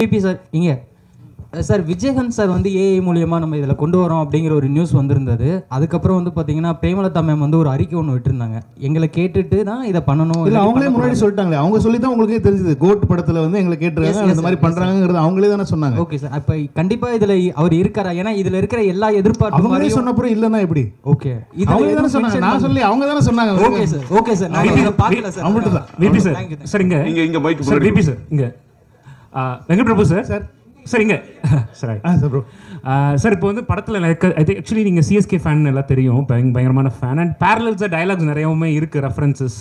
BP sir இங்க. Sir Vijayakanth sir வந்து AI மூலியமா நம்ம இதில் கொண்டு வரோம் அப்படிங்கிற ஒரு நியூஸ் வந்திருந்தது. அதுக்கப்புறம் வந்து பார்த்தீங்கன்னா பிரேமலதா மேம் வந்து ஒரு அறிக்கை ஒன்று விட்டுருந்தாங்க. எங்களை கேட்டுட்டு தான் இதை பண்ணணும். இல்ல அவங்களே முன்னாடி. சொல்லிட்டாங்களே. அவங்க சொல்லி தான் உங்களுக்கே தெரிஞ்சது. கோட் படத்துல வந்து எங்களை கேட்டுருக்காங்க. இந்த மாதிரி sir. பண்றாங்கிறது அவங்களே தானே சொன்னாங்க. ஓகே சார் அப்ப கண்டிப்பா இதுல அவர் இருக்காரா? ஏன்னா இதுல இருக்கிற எல்லா எதிர்பார்ப்பு அவங்களே மாதிரியும் சொன்னப்புறம் இல்லைன்னா எப்படி? ஓகே அவங்களே தானே சொன்னாங்க. நான் சொல்லி அவங்க தானே சொன்னாங்க. ஓகே சார் ஓகே சார் நான் இதை பார்க்கல சார் அவங்கள்ட்ட தான். VP sir Thank you, thank you. Sir இங்க இங்க மைக் சார் விபி சார் இங்க. Venkat Prabhu sir sir. Sir இங்க. சார் ஆ சார் ப்ரோ சார் இப்போ வந்து படத்தில் ஆக்சுவலி நீங்கள் சிஎஸ்கே ஃபேன் எல்லாம் தெரியும். பயங்க பயங்கரமான ஃபேன் அண்ட் பேரலல்ஸாக டயலாக்ஸ் நிறையவுமே இருக்குது references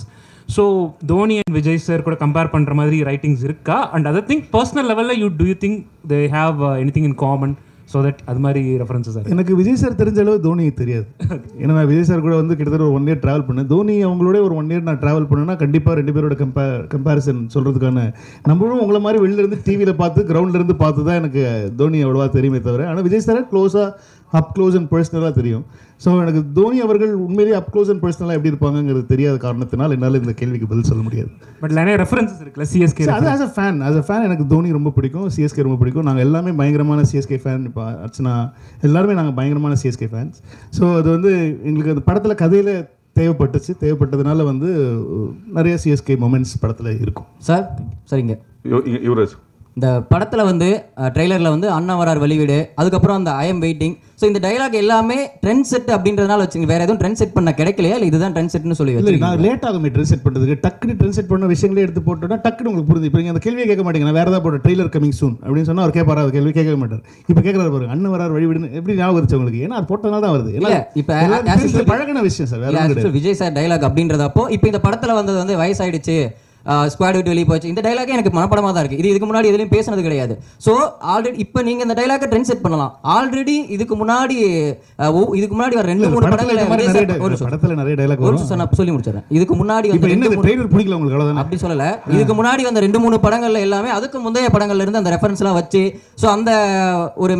so Dhoni and Vijay sir கூட கம்பேர் பண்ணுற மாதிரி ரைட்டிங்ஸ் இருக்கா? அண்ட் அதர் திங் பர்சனல் லெவலில் you do you think they have anything in common so that அது மாதிரி ரெஃபரன்சஸ் சார் எனக்கு விஜய் சார் தெரிஞ்ச அளவு தோனி தெரியாது. ஏன்னா நான் விஜய் சார் கூட வந்து கிட்டத்தட்ட ஒரு ஒன் இயர் டிராவல் பண்ணேன் தோனி அவங்களோட ஒரு ஒன் இயர் நான் டிராவல் பண்ணேன்னா கண்டிப்பாக ரெண்டு பேரோட கம்பே கம்பேரிசன் சொல்கிறதுக்கான நம்மளும் உங்களை மாதிரி வெளில இருந்து டிவியில் பார்த்து கிரவுண்ட்ல இருந்து பார்த்து தான் எனக்கு தோனி அவ்வளோவா தெரியுமே தவிர ஆனால் விஜய் சாரை க்ளோஸாக அப் க்ளோஸ் அண்ட் பர்சனலாக தெரியும். ஸோ எனக்கு தோனி அவர்கள் உண்மையிலேயே அப் க்ளோஸ் அண்ட் பர்சனலாக எப்படி இருப்பாங்கங்கிறது தெரியாத காரணத்தினால் என்னால் இந்த கேள்விக்கு பதில் சொல்ல முடியாது. பட் நிறைய ரெஃபரன்சஸ் இருக்குல்ல சிஎஸ்கே அது as a fan as a fan எனக்கு தோனி ரொம்ப பிடிக்கும் சிஎஸ்கே ரொம்ப பிடிக்கும். நாங்கள் எல்லாமே பயங்கரமான சிஎஸ்கே ஃபேன் இப்போ அர்ச்சனா எல்லாருமே நாங்கள் பயங்கரமான சிஎஸ்கே ஃபேன்ஸ் ஸோ அது வந்து எங்களுக்கு அந்த படத்தில் கதையில் தேவைப்பட்டுச்சு. தேவைப்பட்டதுனால வந்து நிறைய சிஎஸ்கே மொமெண்ட்ஸ் படத்தில் இருக்கும். சார் சரிங்க. யுவராஜ். இந்த படத்துல வந்து ட்ரெய்லரில் வந்து அண்ணா வரார் வெளிவீடு அதுக்கப்புறம் அந்த ஐ எம் வெயிட்டிங் ஸோ இந்த டைலாக் எல்லாமே ட்ரெண்ட் செட் அப்படின்றதுனால வச்சுங்க வேற எதுவும் ட்ரெண்ட் செட் பண்ண கிடைக்கலையா? இல்லை இதுதான் ட்ரெண்ட் செட்னு சொல்லி இல்லை நான் லேட் ஆகுமே ட்ரெஸ் செட் பண்ணுறதுக்கு டக்குனு ட்ரெஸ் செட் பண்ண விஷயங்களே எடுத்து போட்டோன்னா டக்குனு உங்களுக்கு புரியுது. இப்போ நீங்கள் அந்த கேள்வியை கேட்க மாட்டீங்க. நான் வேறு ஏதாவது போட்ட ட்ரெய்லர் கமிங் சூன் அப்படின்னு சொன்னால் அவர் கேட்பாரா கேள்வி கேட்கவே மாட்டார். இப்போ கேட்குறாரு பாருங்க அண்ணன் வரார் வழிவிடுன்னு எப்படி ஞாபகம் இருந்துச்சு உங்களுக்கு? ஏன்னா அது போட்டனால தான் வருது. இல்ல, இப்ப பழகின விஷயம் சார் விஜய் சார் டைலாக் அப்படின்றதப்போ இப்போ இந்த படத்துல வந்தது வந்து வயசாயிடுச்சு. ஸ்குவாட் விட்டு வெளியே போச்சு. இந்த டைலாக் எனக்கு மனப்படமா தான் இருக்கு. இது இதுக்கு முன்னாடி எதுலையும் பேசுனது கிடையாது. ஸோ ஆல்ரெடி இப்போ நீங்க இந்த டைலாக்கை ட்ரெண்ட் செட் பண்ணலாம். ஆல்ரெடி இதுக்கு முன்னாடி இதுக்கு முன்னாடி வர ரெண்டு மூணு படங்கள் நிறைய ஒரு. படத்துல டைலாக் ஒரு நான் சொல்லி முடிச்சிடறேன். இதுக்கு முன்னாடி பிடிக்கல உங்களுக்கு அப்படி சொல்லல. இதுக்கு முன்னாடி வந்த ரெண்டு மூணு படங்கள்ல எல்லாமே அதுக்கு முந்தைய படங்கள்ல இருந்து அந்த ரெஃபரன்ஸ் எல்லாம் வச்சு ஸோ அந்த ஒரு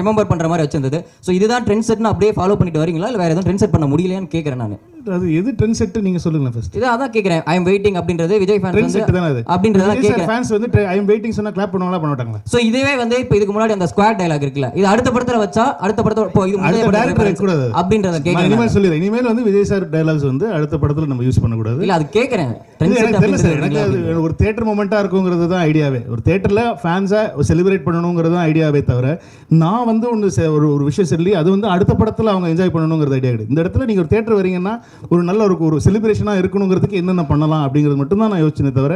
ரிமெம்பர் பண்ற மாதிரி வச்சிருந்தது. ஸோ இதுதான் ட்ரெண்ட் செட்னு அப்படியே ஃபாலோ பண்ணிட்டு வரீங்களா? இல்லை வேற எதுவும் ட்ரெண்ட் செட் பண்ண முடியலையான்னு கேட்கறேன் நான். அது எது ட்ரெண்ட் செட் நீங்க சொல்லுங்க ஃபர்ஸ்ட் இது அதான் கேட்கறேன் ஐ எம் வெயிட்டிங் அப்படின்றது விஜய் ஃபேன்ஸ் ட்ரெண்ட் செட் தானே அது? அப்படின்றத விஜய் கேட்கறேன் ஃபேன்ஸ் வந்து ஐ அம் வெயிட்டிங் சொன்னா கிளாப் பண்ணுவாங்களா பண்ண மாட்டாங்களா? சோ இதுவே வந்து இப்போ இதுக்கு முன்னாடி அந்த ஸ்குவாட் டயலாக் இருக்குல்ல. இது அடுத்த படத்துல வச்சா அடுத்த படத்தோட இப்போ இது அடுத்த படத்துல டேரக்டர் கூடாது அப்படின்றத நான் கேட்கறேன் இனிமேல் சொல்லிடுறேன். இனிமேல் வந்து விஜய் சார் டயலாக்ஸ் வந்து அடுத்த படத்துல நம்ம யூஸ் பண்ணக்கூடாது. இல்ல அது கேட்கறேன் இது ட்ரெண்ட் செட் அப்படின்றது ஒரு தேட்டர் மூமெண்ட்டாக இருக்குங்கிறது தான் ஐடியாவே ஒரு தேட்டரில் ஃபேன்ஸை செலிப்ரேட் பண்ணணுங்கிறது தான் ஐடியாவே தவிர நான் வந்து ஒன்று ஒரு ஒரு விஷயம் சொல்லி அது வந்து அடுத்த படத்தில் அவங்க என்ஜாய் பண்ணணுங்கிறது ஐடியா கிடையாது. இந்த இடத்துல நீங்கள் ஒரு தேட்டர் வரீங்கன்னா ஒரு நல்ல ஒரு ஒரு செலிப்ரேஷனாக இருக்கணுங்கிறதுக்கு என்னென்ன பண்ணலாம் அப்படிங்கிறது மட்டும்தான் நான் யோசிச்சேனே தவிர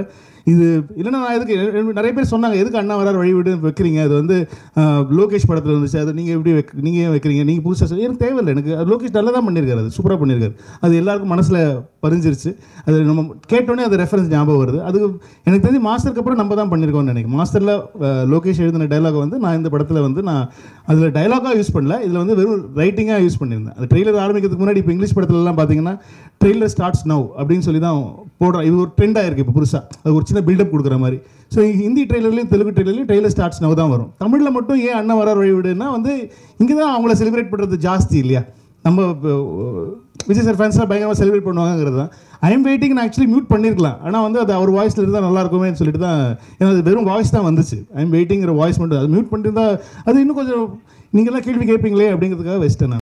இது இல்லைன்னா நான் எதுக்கு நிறைய பேர் சொன்னாங்க எதுக்கு அண்ணா வரார் வழிவிடு வைக்கிறீங்க? அது வந்து லோகேஷ் படத்தில் இருந்துச்சு அது நீங்கள் எப்படி வைக்க நீங்கள் வைக்கிறீங்க? நீங்கள் புதுசாக எனக்கு தேவையில்லை. எனக்கு அது லோகேஷ் நல்லா தான் பண்ணியிருக்காரு. அது சூப்பராக பண்ணியிருக்காரு. அது எல்லாருக்கும் மனசில் பதிஞ்சிருச்சு. அது நம்ம கேட்டோன்னே அது ரெஃபரன்ஸ் ஞாபகம் வருது. அது எனக்கு தெரிஞ்சு மாஸ்டருக்கு அப்புறம் நம்ம தான் பண்ணியிருக்கோம்னு நினைக்கிறேன். மாஸ்டரில் லோகேஷ் எழுதின டைலாக் வந்து நான் இந்த படத்தில் வந்து நான் அதில் டைலாகாக யூஸ் பண்ணல. இதில் வந்து வெறும் ரைட்டிங்காக யூஸ் பண்ணியிருந்தேன். அது ட்ரெய்லர் ஆரம்பிக்கிறதுக்கு முன்னாடி இப்போ இங்கிலீஷ் படத்துலலாம் பார்த்தீங்கன்னா ட்ரெய்லர் ஸ்டார்ட்ஸ் நவ் அப்படின்னு சொல்லி தான் போடுறோம் இது ஒரு ட்ரெண்டாக இருக்குது இப்போ புதுசாக அது ஒரு சின்ன பில்டப் கொடுக்குற மாதிரி. ஸோ ஹிந்தி ட்ரெய்லர்லையும் தெலுங்கு ட்ரெய்லர்லையும் ட்ரெய்லர் ஸ்டார்ட்ஸ் நவ தான் வரும். தமிழில் மட்டும் ஏன் அண்ணன் வர வழிவிடுன்னா வந்து இங்கே தான் அவங்கள செலிப்ரேட் பண்ணுறது ஜாஸ்தி இல்லையா? நம்ம இப்போ, விஜய் சார் ஃபேன்ஸ்லாம் பயங்கரமாக செலிப்ரேட் பண்ணுவாங்கிறது தான். ஐம் வெயிட்டிங் நான் ஆக்சுவலி மியூட் பண்ணியிருக்கலாம் ஆனால் வந்து அது அவர் வாய்ஸில் இருந்தால் நல்லா இருக்குமேன்னு சொல்லிட்டு தான் ஏன்னா அது வெறும் வாய்ஸ் தான் வந்துச்சு. ஐம் வெயிட்டிங்கிற வாய்ஸ் மட்டும் அது மியூட் பண்ணியிருந்தா அது இன்னும் கொஞ்சம் நீங்கள்லாம் கேள்வி கேட்பீங்களே அப்படிங்கிறதுக்காக வச்சுட்டேன் நான்